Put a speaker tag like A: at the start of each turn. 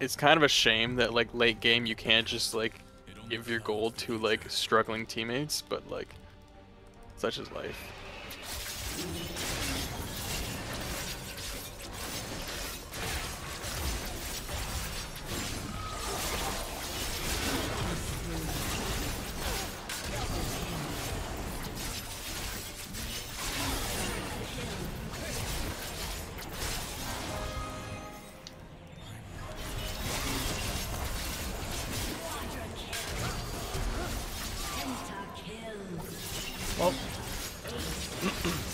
A: It's kind of a shame that like late game you can't just like give your gold to like struggling teammates, but like such is life. Mm-hmm.